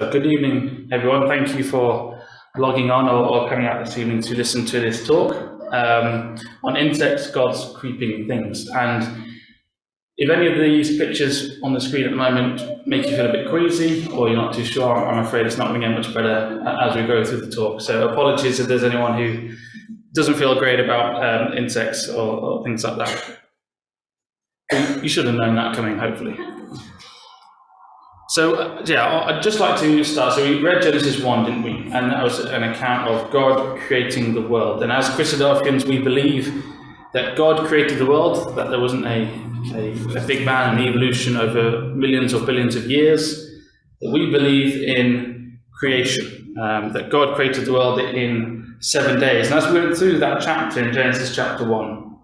Good evening, everyone. Thank you for logging on or, or coming out this evening to listen to this talk um, on insects, gods, creeping things. And if any of these pictures on the screen at the moment make you feel a bit queasy or you're not too sure, I'm afraid it's not going to get much better as we go through the talk. So apologies if there's anyone who doesn't feel great about um, insects or, or things like that. You should have known that coming, hopefully. So uh, yeah, I'd just like to start. So we read Genesis 1, didn't we? And that was an account of God creating the world. And as Christadelphians, we believe that God created the world, that there wasn't a, a, a big bang and evolution over millions or billions of years. That we believe in creation, um, that God created the world in seven days. And as we went through that chapter in Genesis chapter 1,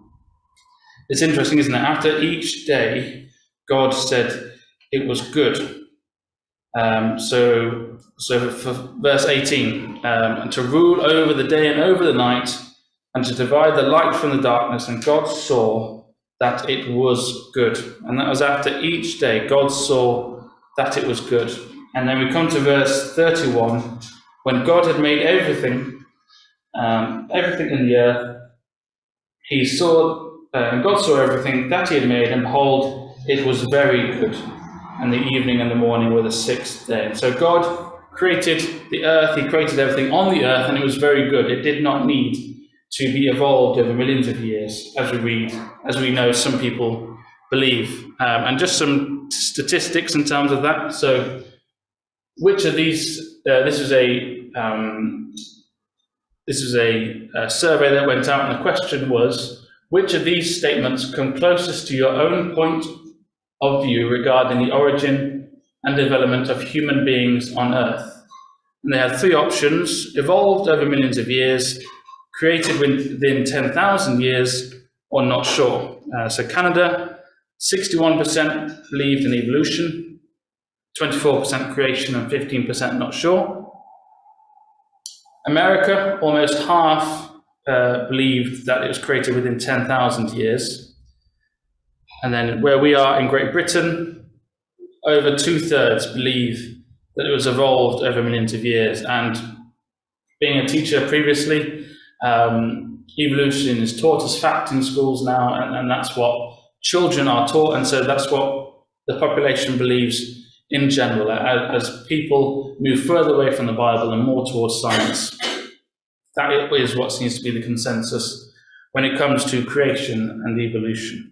it's interesting, isn't it? After each day, God said it was good. Um, so, so for verse 18, um, and to rule over the day and over the night, and to divide the light from the darkness. And God saw that it was good. And that was after each day, God saw that it was good. And then we come to verse 31, when God had made everything, um, everything in the earth, he saw, uh, and God saw everything that he had made, and behold, it was very good and the evening and the morning were the sixth day. So God created the earth, He created everything on the earth, and it was very good. It did not need to be evolved over millions of years, as we read, as we know some people believe. Um, and just some statistics in terms of that. So, which of these? Uh, this is a um, this is a, a survey that went out, and the question was, which of these statements come closest to your own point of view regarding the origin and development of human beings on Earth. And they had three options evolved over millions of years, created within 10,000 years, or not sure. Uh, so, Canada, 61% believed in evolution, 24% creation, and 15% not sure. America, almost half uh, believed that it was created within 10,000 years. And then where we are in Great Britain, over two thirds believe that it was evolved over millions of years. And being a teacher previously, um, evolution is taught as fact in schools now, and, and that's what children are taught. And so that's what the population believes in general. As, as people move further away from the Bible and more towards science, that is what seems to be the consensus when it comes to creation and evolution.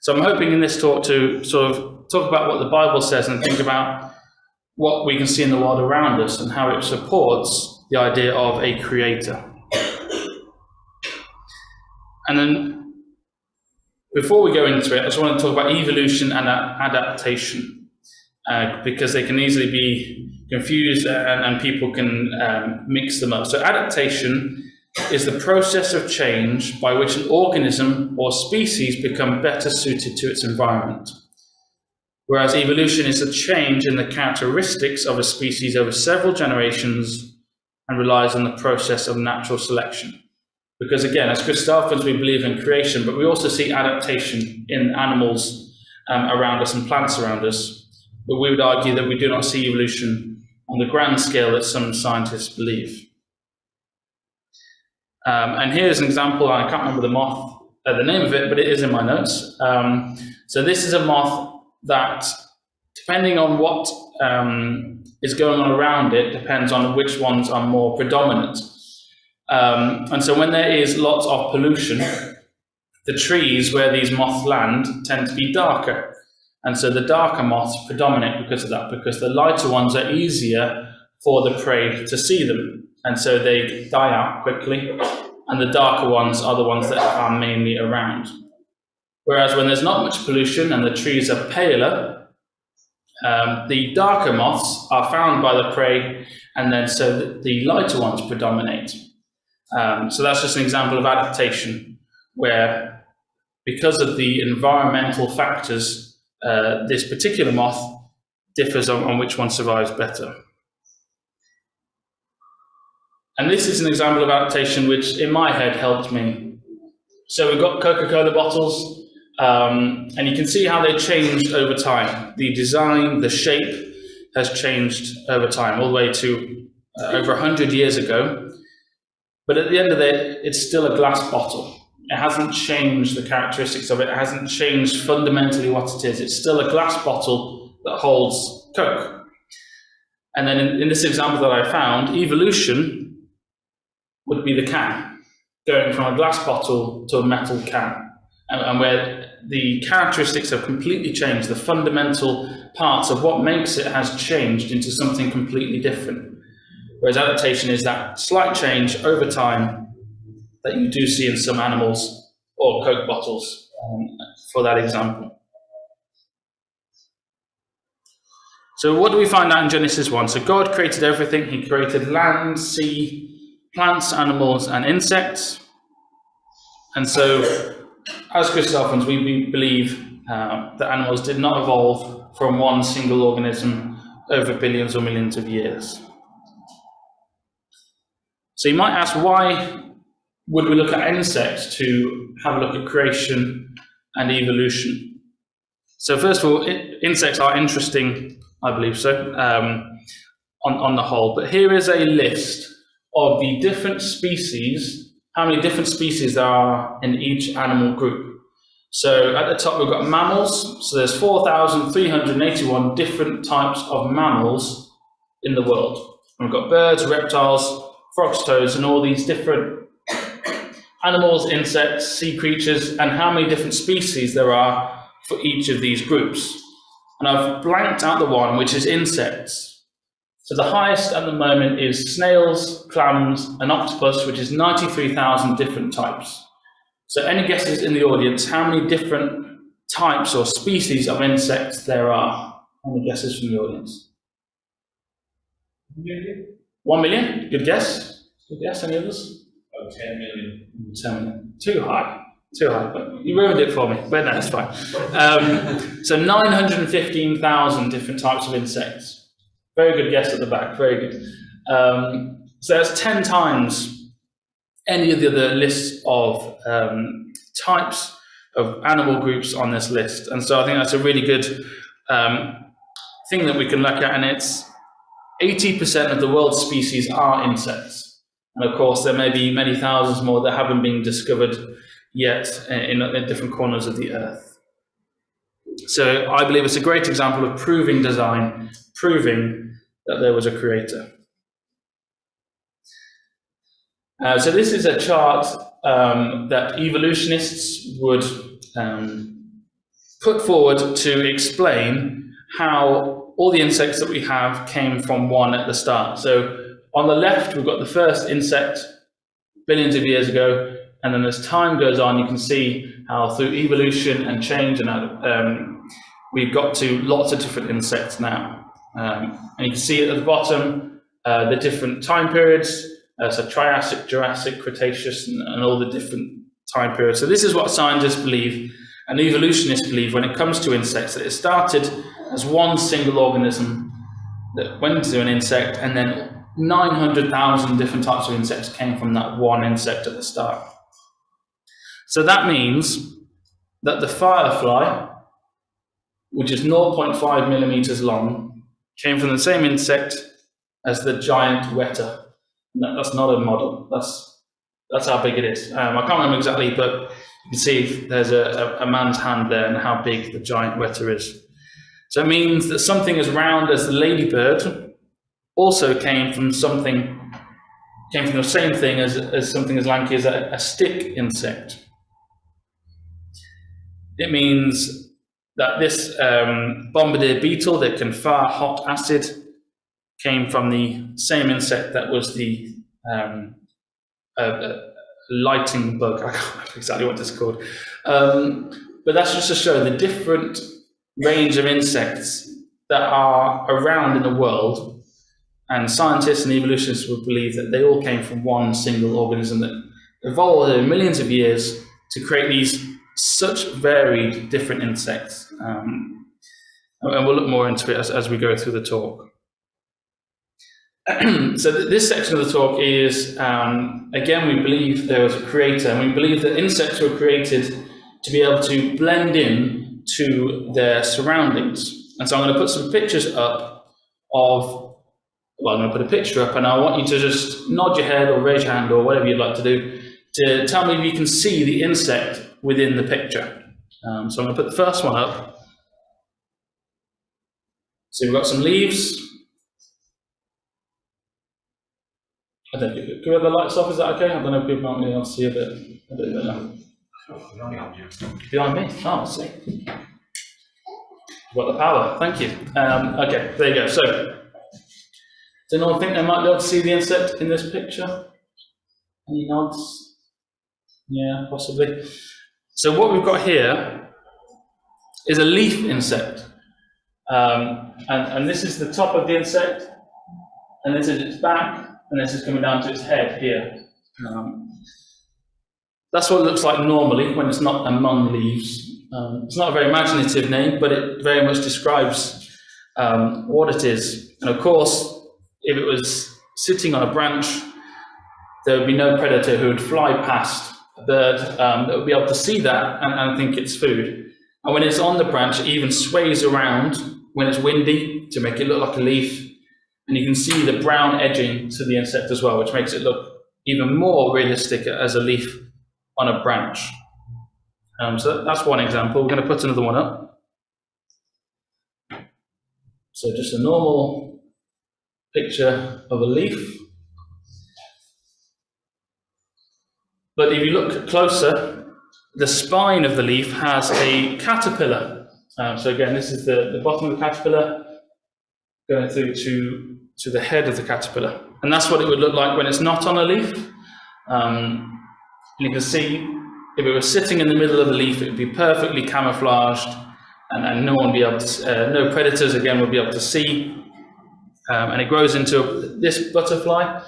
So I'm hoping in this talk to sort of talk about what the Bible says and think about what we can see in the world around us and how it supports the idea of a creator. And then before we go into it, I just want to talk about evolution and adaptation uh, because they can easily be confused and, and people can um, mix them up. So adaptation is the process of change by which an organism or species become better suited to its environment. Whereas evolution is a change in the characteristics of a species over several generations and relies on the process of natural selection. Because again, as Christadelphians, we believe in creation, but we also see adaptation in animals um, around us and plants around us. But we would argue that we do not see evolution on the grand scale that some scientists believe. Um, and here's an example, I can't remember the moth, uh, the name of it, but it is in my notes. Um, so this is a moth that, depending on what um, is going on around it, depends on which ones are more predominant. Um, and so when there is lots of pollution, the trees where these moths land tend to be darker. And so the darker moths predominate because of that, because the lighter ones are easier for the prey to see them and so they die out quickly, and the darker ones are the ones that are mainly around. Whereas when there's not much pollution and the trees are paler, um, the darker moths are found by the prey, and then so the lighter ones predominate. Um, so that's just an example of adaptation, where because of the environmental factors, uh, this particular moth differs on, on which one survives better. And this is an example of adaptation which, in my head, helped me. So we've got Coca-Cola bottles, um, and you can see how they changed over time. The design, the shape has changed over time, all the way to uh, over 100 years ago. But at the end of it, it's still a glass bottle. It hasn't changed the characteristics of it. It hasn't changed fundamentally what it is. It's still a glass bottle that holds Coke. And then in, in this example that I found, evolution would be the can, going from a glass bottle to a metal can. And, and where the characteristics have completely changed, the fundamental parts of what makes it has changed into something completely different. Whereas adaptation is that slight change over time that you do see in some animals or Coke bottles, um, for that example. So what do we find out in Genesis 1? So God created everything. He created land, sea, plants, animals, and insects. And so, as Christadelphians, we, we believe uh, that animals did not evolve from one single organism over billions or millions of years. So you might ask, why would we look at insects to have a look at creation and evolution? So first of all, insects are interesting I believe so, um, on, on the whole. But here is a list of the different species, how many different species there are in each animal group. So at the top we've got mammals, so there's 4,381 different types of mammals in the world. And we've got birds, reptiles, frogs, toads, and all these different animals, insects, sea creatures, and how many different species there are for each of these groups and I've blanked out the one which is insects. So the highest at the moment is snails, clams, and octopus, which is 93,000 different types. So any guesses in the audience, how many different types or species of insects there are? Any guesses from the audience? Million. One million? Good guess. Good guess. Any others? Oh, 10 million. 10 million. Too high too high, but you ruined it for me. But no, it's fine. Um, so 915,000 different types of insects. Very good guess at the back. Very good. Um, so that's 10 times any of the other lists of um, types of animal groups on this list. And so I think that's a really good um, thing that we can look at. And it's 80% of the world's species are insects. And of course, there may be many thousands more that haven't been discovered yet in, in different corners of the earth. So I believe it's a great example of proving design, proving that there was a creator. Uh, so this is a chart um, that evolutionists would um, put forward to explain how all the insects that we have came from one at the start. So on the left, we've got the first insect billions of years ago. And then as time goes on, you can see how through evolution and change and um, we've got to lots of different insects now. Um, and you can see at the bottom uh, the different time periods, uh, so Triassic, Jurassic, Cretaceous, and, and, all the different time periods. So this is what scientists believe and evolutionists believe when it comes to insects, that it started as one single organism that went into an insect and then 900,000 different types of insects came from that one insect at the start. So that means that the firefly, which is 0.5 millimeters long, came from the same insect as the giant weta. that's not a model. That's that's how big it is. Um, I can't remember exactly, but you can see there's a, a, a man's hand there and how big the giant weta is. So it means that something as round as the ladybird also came from something came from the same thing as, as something as lanky as a, a stick insect. It means that this um, bombardier beetle that can fire hot acid came from the same insect that was the um, lighting bug. I can't remember exactly what it's called. Um, but that's just to show the different range of insects that are around in the world. And scientists and evolutionists would believe that they all came from one single organism that evolved over millions of years to create these such varied different insects. Um, and we'll look more into it as, as we go through the talk. so this section of the talk is, um, again, we believe there was a creator, and we believe that insects were created to be able to blend in to their surroundings. And so I'm going to put some pictures up of, well, I'm going to put a picture up and I want you to just nod your head or raise your hand or whatever you'd like to do to tell me if you can see the insect within the picture. Um, so I'm going to put the first one up. So we've got some leaves. I don't know, can we have the lights off? Is that okay? I don't know if people be able to see a bit. Behind me? Oh, I see. Got the power, thank you. Um, okay, there you go. So, does anyone think they might be able to see the insect in this picture? Any nods? Yeah, possibly. So what we've got here is a leaf insect. Um, and, and this is the top of the insect, and this is its back, and this is coming down to its head here. Um, that's what it looks like normally when it's not among leaves. Um, it's not a very imaginative name, but it very much describes um, what it is. And of course, if it was sitting on a branch, there would be no predator who would fly past bird um, that would be able to see that and, and think it's food. And when it's on the branch, it even sways around when it's windy to make it look like a leaf. And you can see the brown edging to the insect as well, which makes it look even more realistic as a leaf on a branch. Um, so that's one example. We're going to put another one up. So just a normal picture of a leaf. But if you look closer, the spine of the leaf has a caterpillar. Um, so again, this is the, the bottom of the caterpillar going through to, to the head of the caterpillar. And that's what it would look like when it's not on a leaf. Um, you can see if it was sitting in the middle of the leaf, it would be perfectly camouflaged and, and no one be able to, uh, no predators again would be able to see. Um, and it grows into this butterfly.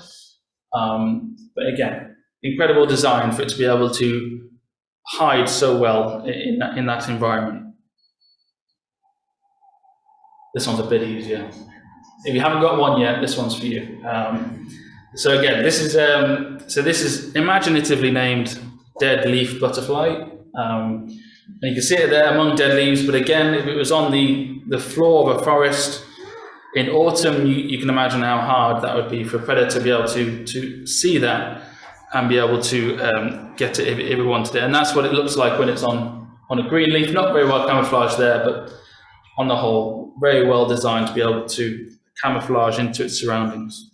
Um, but again, incredible design for it to be able to hide so well in that, in that environment. This one's a bit easier. If you haven't got one yet, this one's for you. Um, so again, this is um, so this is imaginatively named dead leaf butterfly. Um, and you can see it there among dead leaves, but again, if it was on the, the floor of a forest in autumn, you, you can imagine how hard that would be for a predator to be able to, to see that and be able to um, get it if, if it wanted it. And that's what it looks like when it's on, on a green leaf. Not very well camouflaged there, but on the whole, very well designed to be able to camouflage into its surroundings.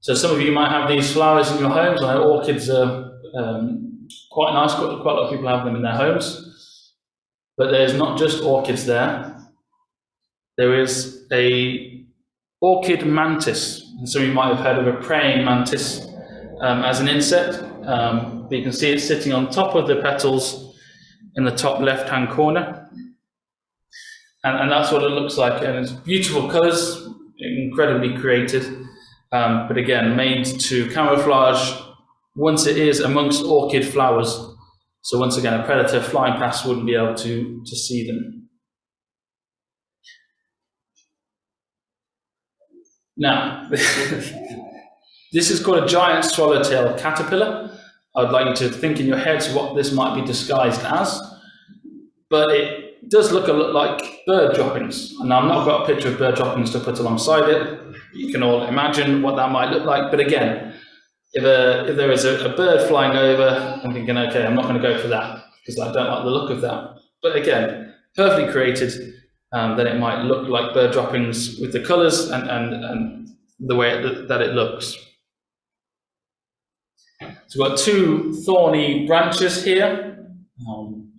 So some of you might have these flowers in your homes. I know orchids are um, quite nice. Quite, quite a lot of people have them in their homes. But there's not just orchids there. There is a orchid mantis. And of you might have heard of a praying mantis um, as an insect. Um, but you can see it sitting on top of the petals in the top left-hand corner. And, and that's what it looks like. And it's beautiful colours, incredibly created um, but again, made to camouflage once it is amongst orchid flowers. So once again, a predator flying past wouldn't be able to, to see them. Now, this is called a giant swallowtail caterpillar. I'd like you to think in your heads what this might be disguised as. But it does look a lot like bird droppings. And I've not got a picture of bird droppings to put alongside it you can all imagine what that might look like. But again, if, a, if there is a, a bird flying over, I'm thinking, okay, I'm not going to go for that because I don't like the look of that. But again, perfectly created, um, then it might look like bird droppings with the colors and, and, and the way that it looks. So we've got two thorny branches here. Um,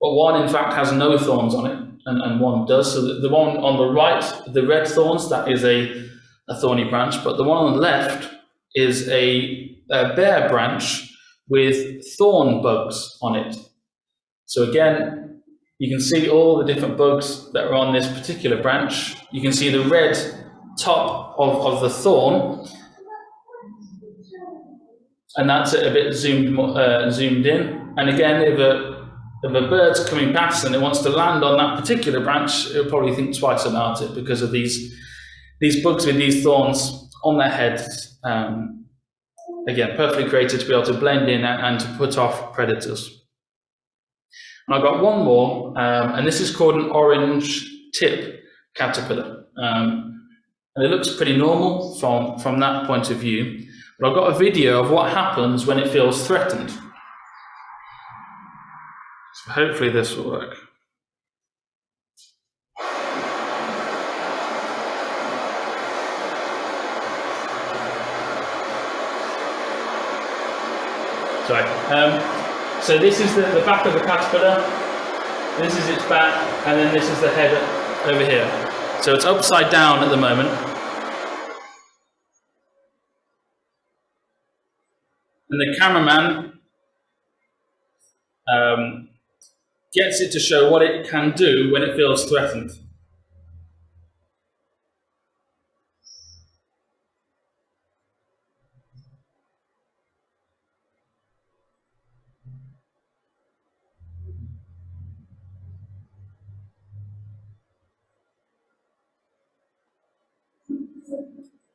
but one, in fact, has no thorns on it, and, and one does. So the, the one on the right, the red thorns, that is a a thorny branch, but the one on the left is a, a bare branch with thorn bugs on it. So again, you can see all the different bugs that are on this particular branch. You can see the red top of, of the thorn, and that's it a bit zoomed uh, zoomed in. And again, if a if a bird's coming past and it wants to land on that particular branch, it'll probably think twice about it because of these these bugs with these thorns on their heads, um, again, perfectly created to be able to blend in and, and to put off predators. And I've got one more, um, and this is called an orange tip caterpillar. Um, and it looks pretty normal from, from that point of view. But I've got a video of what happens when it feels threatened. So hopefully this will work. Sorry. Um, so this is the, the back of the caterpillar. This is its back, and then this is the head over here. So it's upside down at the moment. And the cameraman um, gets it to show what it can do when it feels threatened.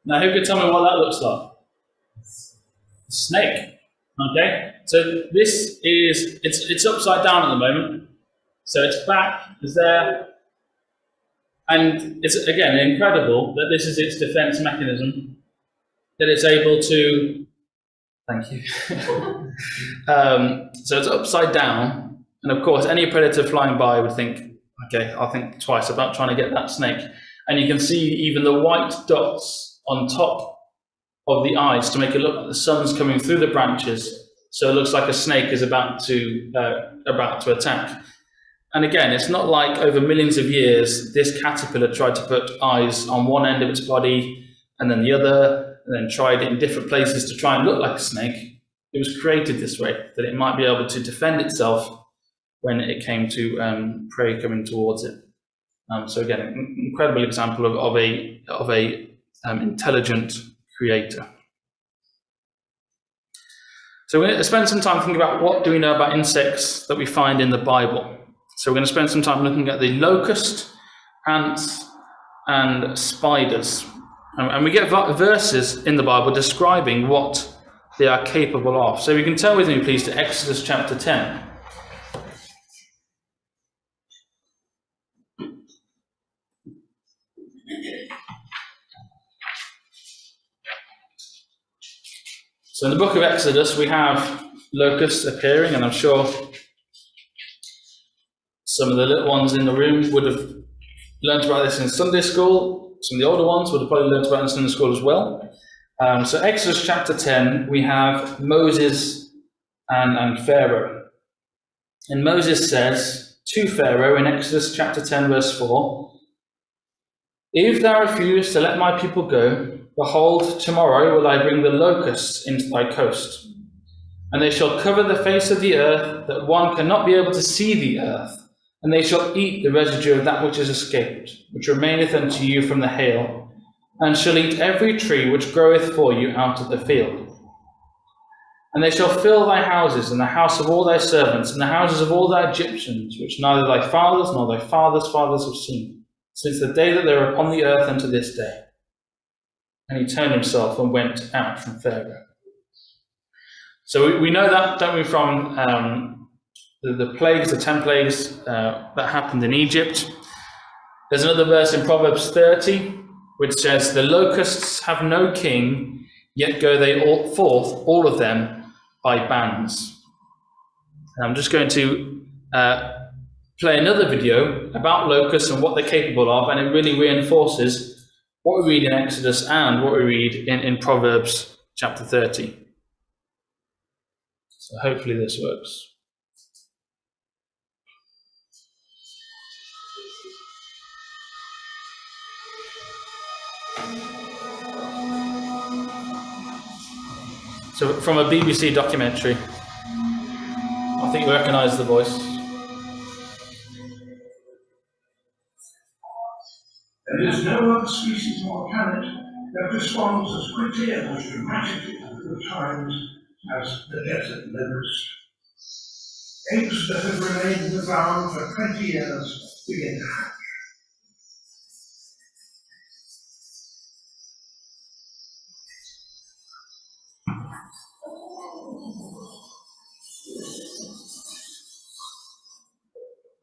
Now, who could tell me what that looks like? Snake. Okay, so this is it's it's upside down at the moment. So its back is there, and it's again incredible that this is its defense mechanism that it's able to. Thank you. um, so it's upside down, and of course, any predator flying by would think, okay, I'll think twice about trying to get that snake. And you can see even the white dots on top of the eyes to make it look like the sun's coming through the branches, so it looks like a snake is about to uh, about to attack. And again, it's not like over millions of years this caterpillar tried to put eyes on one end of its body and then the other, and then tried it in different places to try and look like a snake. It was created this way that it might be able to defend itself when it came to um, prey coming towards it. Um, so again, an incredible example of, of a of a um, intelligent creator. So we're going to spend some time thinking about what do we know about insects that we find in the Bible. So we're going to spend some time looking at the locust, ants, and spiders. And we get verses in the Bible describing what they are capable of. So you can turn with me, please, to Exodus chapter 10. So in the book of Exodus, we have locusts appearing, and I'm sure some of the little ones in the room would have learned about this in Sunday school. Some of the older ones would have probably learned about it in Sunday school as well. Um, so Exodus chapter 10, we have Moses and, and Pharaoh. And Moses says to Pharaoh in Exodus chapter 10, verse 4, If thou refuse to let my people go, Behold, tomorrow will I bring the locusts into thy coast, and they shall cover the face of the earth, that one cannot be able to see the earth, and they shall eat the residue of that which is escaped, which remaineth unto you from the hail, and shall eat every tree which groweth for you out of the field. And they shall fill thy houses, and the house of all thy servants, and the houses of all thy Egyptians, which neither thy fathers nor thy fathers' fathers have seen, since the day that they were upon the earth unto this day and he turned himself and went out from Pharaoh. So we, we know that, don't we, from um, the, the, plagues, the ten plagues uh, that happened in Egypt. There's another verse in Proverbs 30 which says, The locusts have no king, yet go they all forth, all of them, by bands. And I'm just going to uh, play another video about locusts and what they're capable of, and it really reinforces what we read in Exodus and what we read in, in Proverbs chapter 30. So hopefully this works. So from a BBC documentary, I think you recognise the voice. There is no other species responds as quickly and as dramatically to the times as the desert locust. Eggs that have remained in the ground for 20 years begin to hatch.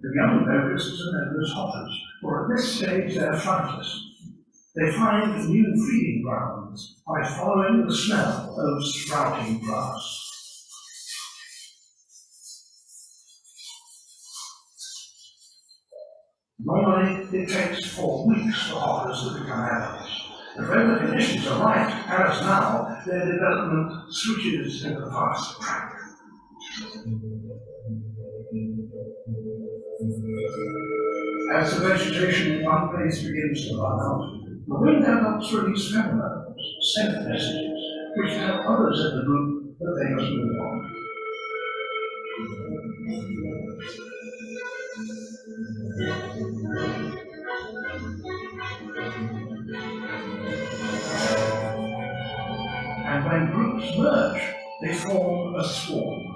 The young locusts are known as hoppers, for at this stage they're flightless. They find new feeding grounds by following the smell of sprouting grass. Normally, it takes four weeks for hoppers to become adults. When the conditions are right, as now, their development switches into the fast track. As the vegetation in one place begins to run out, the wind adults release pheromones, scent messages, which tell others in the group that they must move on. And when groups merge, they form a swarm.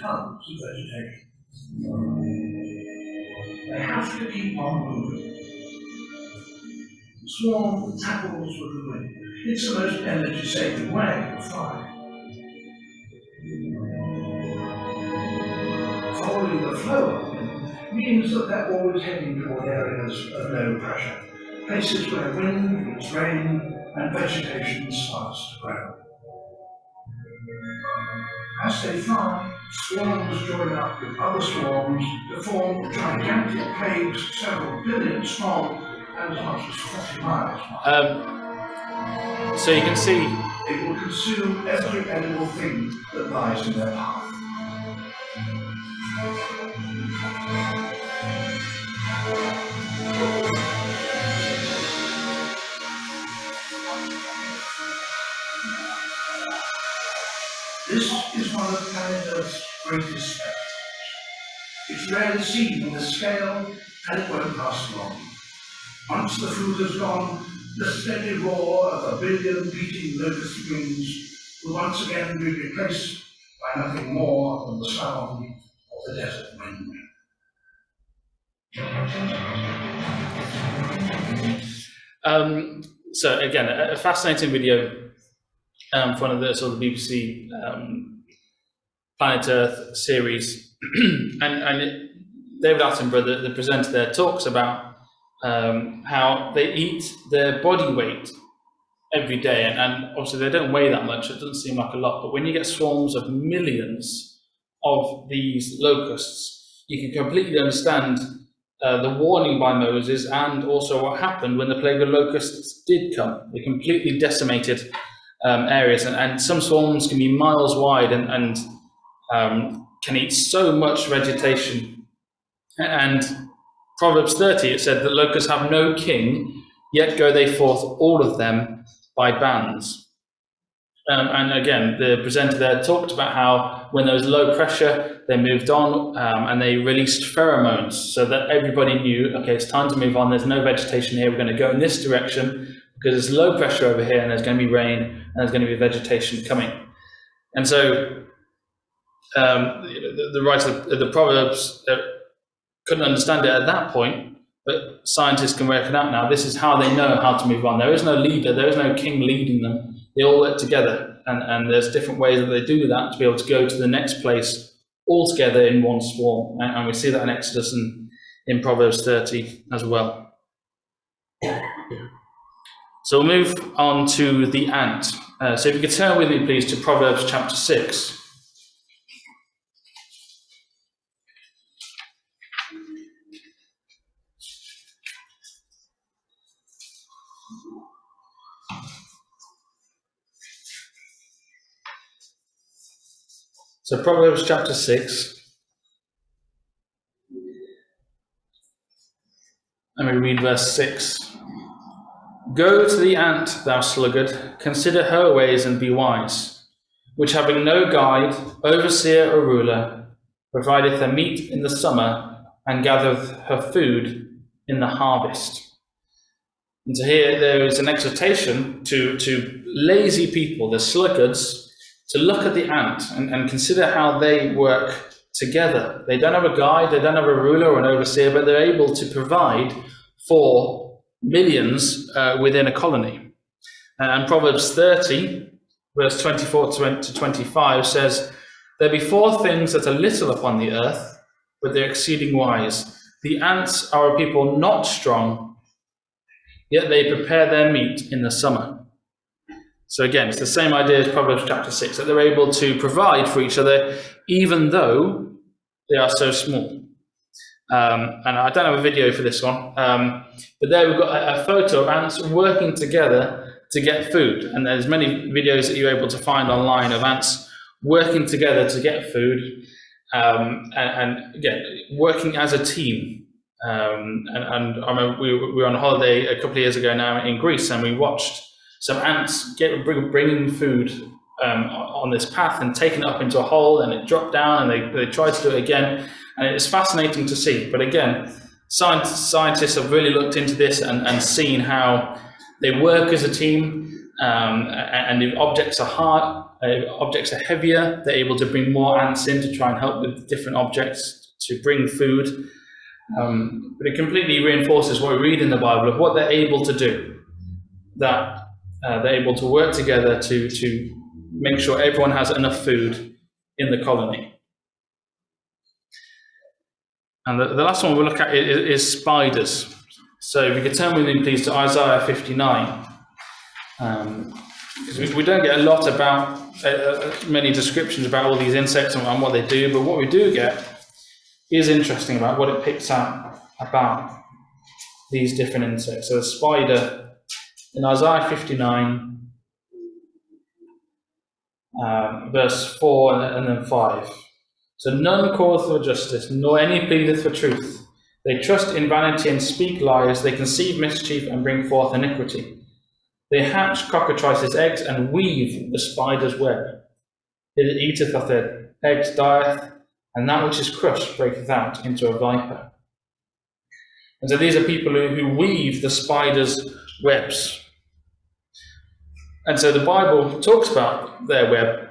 Tons vegetation. They have to keep on moving. Swarm travels with the wind. It's the most energy-saving way of flying. Following the flow of wind means that they're always heading toward areas of low pressure, places where wind rain and vegetation starts to grow. As they fly, swarms join up with other swarms to form gigantic plagues several billion strong and as much as 40 miles. Um, so you can see It will consume every edible thing that lies in their path. Earth's greatest spectacles. It's rarely seen in the scale, and it won't last long. Once the food is gone, the steady roar of a billion beating locust wings will once again be replaced by nothing more than the sound of the desert wind. Um, so again, a, fascinating video um, from one of the sort of BBC um, Planet Earth series, and, and it, David Attenborough, the, the presenter there, talks about um, how they eat their body weight every day, and, and obviously they don't weigh that much. It doesn't seem like a lot, but when you get swarms of millions of these locusts, you can completely understand uh, the warning by Moses and also what happened when the plague of locusts did come. They completely decimated um, areas, and, and some swarms can be miles wide and, and um, can eat so much vegetation. And Proverbs 30, it said that locusts have no king, yet go they forth, all of them, by bands. Um, and again, the presenter there talked about how when there was low pressure, they moved on um, and they released pheromones so that everybody knew, okay, it's time to move on. There's no vegetation here. We're going to go in this direction because there's low pressure over here and there's going to be rain and there's going to be vegetation coming. And so um, the, the writer of the Proverbs uh, couldn't understand it at that point, but scientists can work it out now. This is how they know how to move on. There is no leader, there is no king leading them. They all work together, and, and there's different ways that they do that to be able to go to the next place all together in one swarm. And, and we see that in Exodus and in Proverbs 30 as well. So we'll move on to the ant. Uh, so if you could turn with me, please, to Proverbs chapter 6. So Proverbs chapter 6. Let me read verse 6. Go to the ant, thou sluggard, consider her ways and be wise, which having no guide, overseer, or ruler, provideth her meat in the summer, and gathereth her food in the harvest. And so here there is an exhortation to, to lazy people, the sluggards, to look at the ant and, and consider how they work together. They don't have a guide, they don't have a ruler or an overseer, but they're able to provide for millions uh, within a colony. And Proverbs 30, verse 24 to 25 says, There be four things that are little upon the earth, but they're exceeding wise. The ants are a people not strong, yet they prepare their meat in the summer. So again, it's the same idea as Proverbs chapter 6, that they're able to provide for each other even though they are so small. Um, and I don't have a video for this one, um, but there we've got a, a, photo of ants working together to get food. And there's many videos that you're able to find online of ants working together to get food um, and, and, again, working as a team. Um, and, and, I remember we, we, were on holiday a couple of years ago now in Greece and we watched some ants get, bring, bringing food um, on this path and taking it up into a hole and it dropped down and they, they tried to do it again. And it's fascinating to see. But again, science, scientists have really looked into this and, and seen how they work as a team um, and, if objects are hard, uh, objects are heavier, they're able to bring more ants in to try and help with different objects to bring food. Um, but it completely reinforces what we read in the Bible of what they're able to do. That uh, they're able to work together to, to make sure everyone has enough food in the colony. And the, the last one we'll look at is, is, spiders. So if you could turn with me, please, to Isaiah 59. Um, we, we, don't get a lot about, uh, uh, many descriptions about all these insects and, and what they do, but what we do get is interesting about what it picks out about these different insects. So a spider in Isaiah 59, um, verse 4 and, then 5. So none calleth for justice, nor any pleadeth for truth. They trust in vanity and speak lies. They conceive mischief and bring forth iniquity. They hatch cockatrices' eggs and weave the spider's web. It eateth of their eggs, dieth, and that which is crushed breaketh out into a viper. And so these are people who, who weave the spider's webs. And so the Bible talks about their web.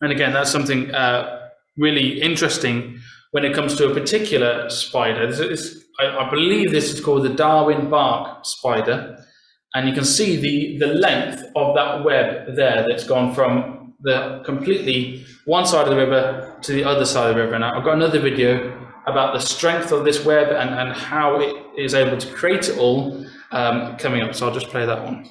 And again, that's something uh, really interesting when it comes to a particular spider. This is, I, I, believe this is called the Darwin bark spider. And you can see the, the length of that web there that's gone from the completely one side of the river to the other side of the river. Now, I've got another video about the strength of this web and, and how it is able to create it all um, coming up. So I'll just play that one.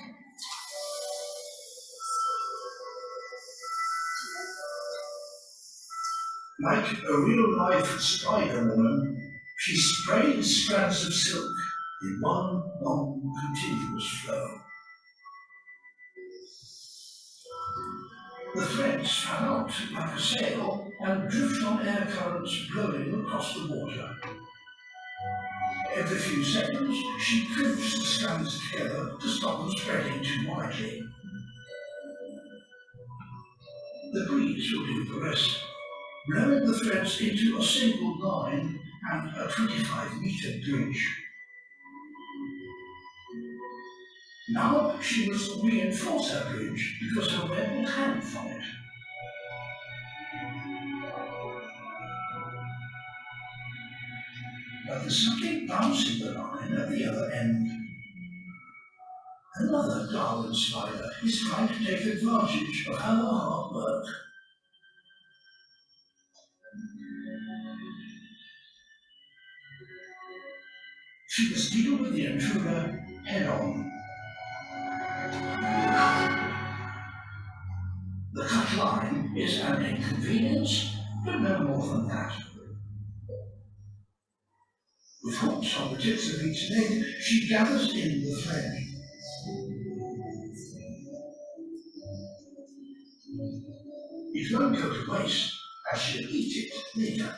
Like a real life spider woman, she sprayed strands of silk in one long continuous flow. The threads fan out like a sail and drift on air currents blowing across the water. Every few seconds, she crimps the strands together to stop them spreading too widely. The breeze will do the rest blowing the threads into a single line and a 25 meter bridge. Now she must reinforce her bridge because her web will hang from it. But there's something bouncing the line at the other end. Another Darwin spider is trying to take advantage of her hard work. That. With hooks on the tips of each leg, she gathers in the thread. It won't go to waste, as she'll eat it later.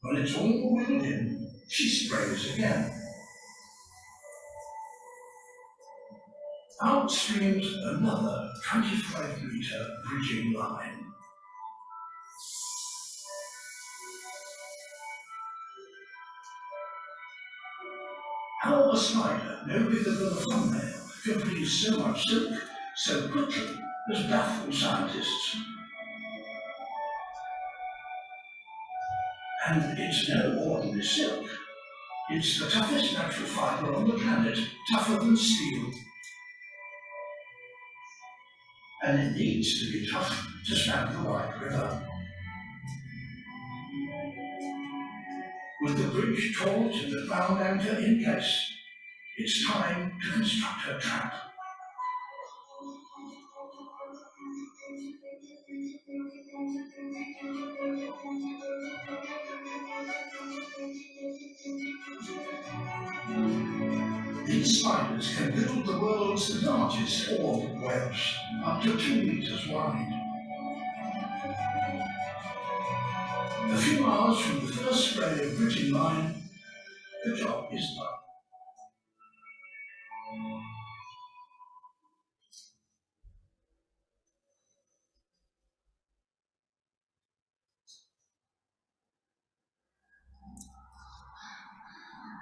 When it's all boiled in, she sprays again. Out another 25 metre bridging line. How a spider, no bigger than a thumbnail, can produce so much silk so quickly has baffled scientists. And it's no ordinary silk. It's the toughest natural fibre on the planet, tougher than steel. And it needs to be tough to span the White River. With the bridge taut and the bound anchor in place, it's time to construct her trap. Spiders can build the world's largest orb webs, up to two meters wide. A few hours from the first spray of bridging line, the job is done.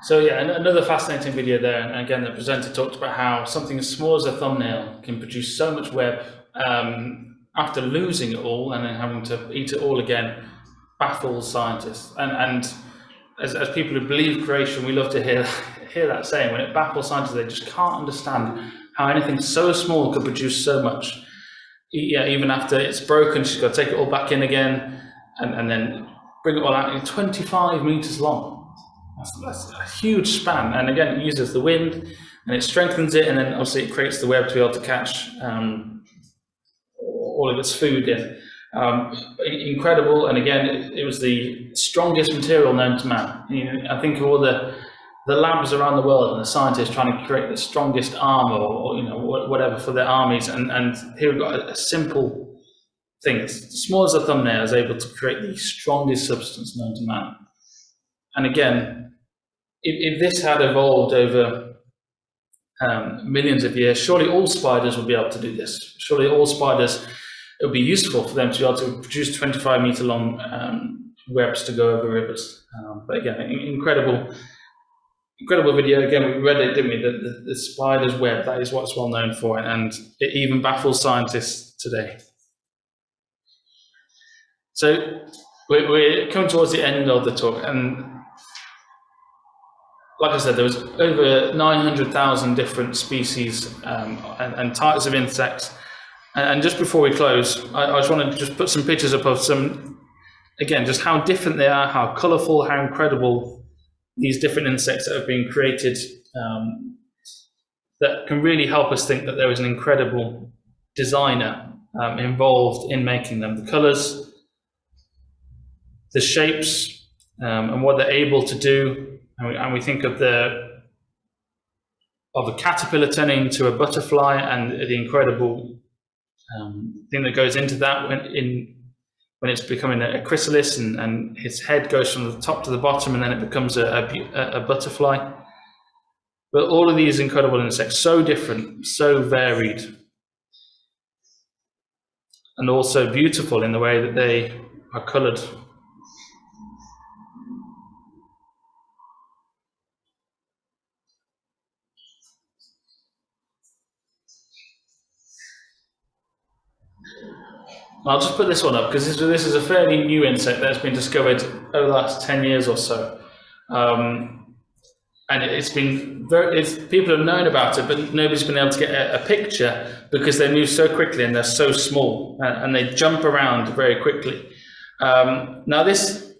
So yeah, another fascinating video there. And again, the presenter talked about how something as small as a thumbnail can produce so much web um, after losing it all and then having to eat it all again baffles scientists. And, and as, as people who believe creation, we love to hear, hear that saying. When it baffles scientists, they just can't understand how anything so small could produce so much. Yeah, even after it's broken, she's got to take it all back in again and, and then bring it all out. 25 meters long. That's, a huge span. And again, it uses the wind and it strengthens it. And then obviously it creates the web to be able to catch um, all of its food in. Um, incredible. And again, it, it, was the strongest material known to man. You know, I think of all the, the labs around the world and the scientists trying to create the strongest armor or, or you know, whatever for their armies. And, and here we've got a, a simple thing. It's small as a thumbnail is able to create the strongest substance known to man. And again, if, if this had evolved over um, millions of years, surely all spiders would be able to do this. Surely all spiders, it would be useful for them to be able to produce 25 meter long um, webs to go over rivers. Um, but again, incredible, incredible video. Again, we read it, didn't we? The, the, the spider's web, that is what's well known for, and it even baffles scientists today. So we're coming towards the end of the talk, and like I said, there was over 900,000 different species um, and, and, types of insects. And, and just before we close, I, I, just want to just put some pictures up of some, again, just how different they are, how colourful, how incredible these different insects that have been created um, that can really help us think that there is an incredible designer um, involved in making them. The colours, the shapes, um, and what they're able to do and we, and we think of the of a caterpillar turning into a butterfly and the incredible um, thing that goes into that when in when it's becoming a, a chrysalis and, and his head goes from the top to the bottom and then it becomes a, a, a butterfly. But all of these incredible insects, so different, so varied, and also beautiful in the way that they are colored I'll just put this one up because this, this, is a fairly new insect that's been discovered over the last 10 years or so. Um, and it's been very, it's, people have known about it, but nobody's been able to get a, a picture because they move so quickly and they're so small and, and they jump around very quickly. Um, now this,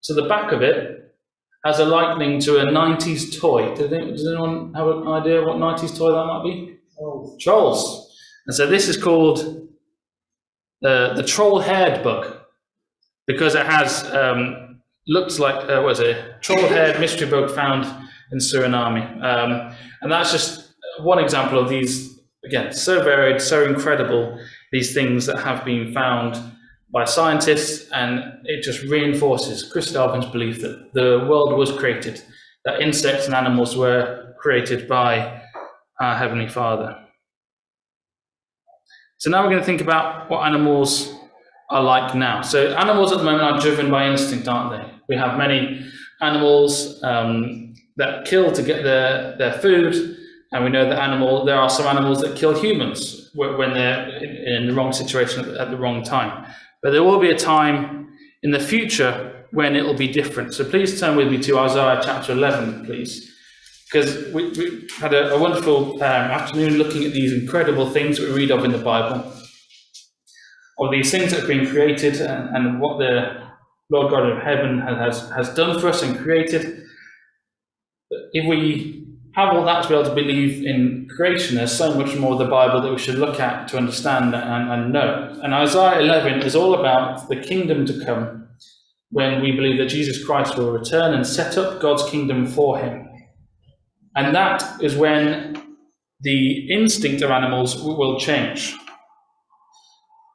so the back of it has a likening to a 90s toy. Does anyone have an idea what 90s toy that might be? Oh. Trolls. And so this is called the the troll haired bug because it has um, looks like uh, what is it troll haired mystery bug found in Suriname, um, and that's just one example of these again so varied, so incredible these things that have been found by scientists, and it just reinforces Christadelphians' belief that the world was created, that insects and animals were created by our Heavenly Father. So now we're going to think about what animals are like now. So animals at the moment are driven by instinct, aren't they? We have many animals um, that kill to get their, their food, and we know that animal there are some animals that kill humans when they're in, in the wrong situation at the, at the wrong time. But there will be a time in the future when it will be different. So please turn with me to Isaiah chapter 11, please. Because we, we had a, a wonderful um, afternoon looking at these incredible things that we read of in the Bible, of these things that have been created and, and what the Lord God of heaven has, has done for us and created. If we have all that to be able to believe in creation, there's so much more of the Bible that we should look at to understand and, and know. And Isaiah 11 is all about the kingdom to come when we believe that Jesus Christ will return and set up God's kingdom for him. And that is when the instinct of animals will change.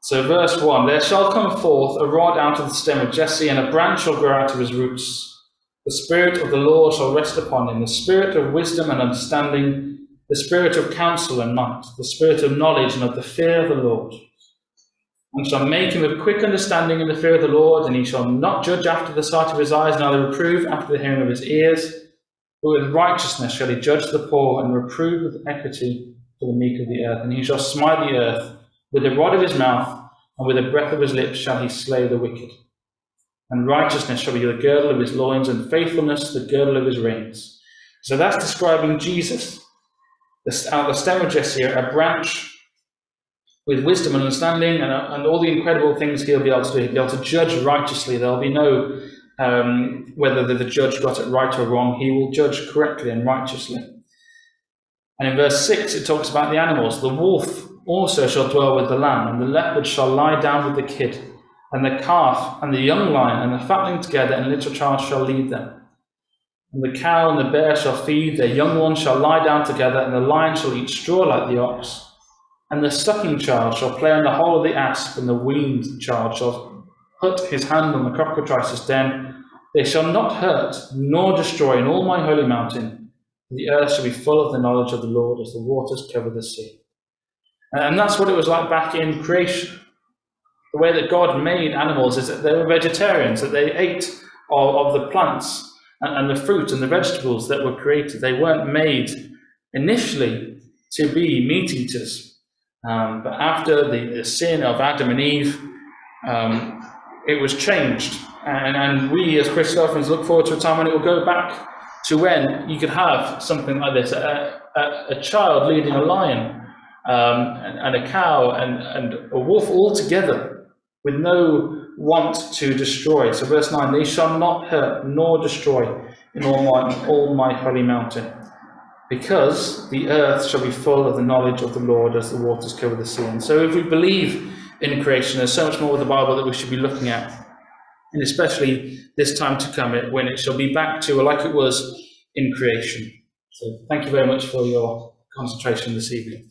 So, verse 1 There shall come forth a rod out of the stem of Jesse, and a branch shall grow out of his roots. The Spirit of the Lord shall rest upon him the Spirit of wisdom and understanding, the Spirit of counsel and might, the Spirit of knowledge and of the fear of the Lord. And shall make him of quick understanding in the fear of the Lord, and he shall not judge after the sight of his eyes, neither reprove after the hearing of his ears. But with righteousness shall he judge the poor, and reprove with equity for the meek of the earth. And he shall smite the earth with the rod of his mouth, and with the breath of his lips shall he slay the wicked. And righteousness shall be the girdle of his loins, and faithfulness the girdle of his reins. So that's describing Jesus. Out the uh, stem of Jesse, a branch with wisdom and understanding, and, uh, and all the incredible things he'll be able to do. He'll be able to judge righteously. There'll be no um, whether the, the judge got it right or wrong. He will judge correctly and righteously. And in verse 6, it talks about the animals. The wolf also shall dwell with the lamb, and the leopard shall lie down with the kid, and the calf and the young lion and the fatling together, and little child shall lead them. And the cow and the bear shall feed, their young ones shall lie down together, and the lion shall eat straw like the ox. And the sucking child shall play on the hole of the asp, and the weaned child shall put his hand on the cockatrice's den. They shall not hurt nor destroy in all my holy mountain. The earth shall be full of the knowledge of the Lord as the waters cover the sea. And that's what it was like back in creation. The way that God made animals is that they were vegetarians, that they ate of, of the plants and, and the fruit and the vegetables that were created. They weren't made initially to be meat eaters. Um, but after the, the, sin of Adam and Eve, um, it was changed. And, and we as Christians look forward to a time when it will go back to when you could have something like this a, a, a child leading a lion um, and, and, a cow and, and a wolf all together with no want to destroy. So, verse 9 they shall not hurt nor destroy in all my, all my holy mountain, because the earth shall be full of the knowledge of the Lord as the waters cover the sea. And so, if we believe in creation, there's so much more of the Bible that we should be looking at, and especially this time to come when it shall be back to like it was in creation. So, thank you very much for your concentration this evening.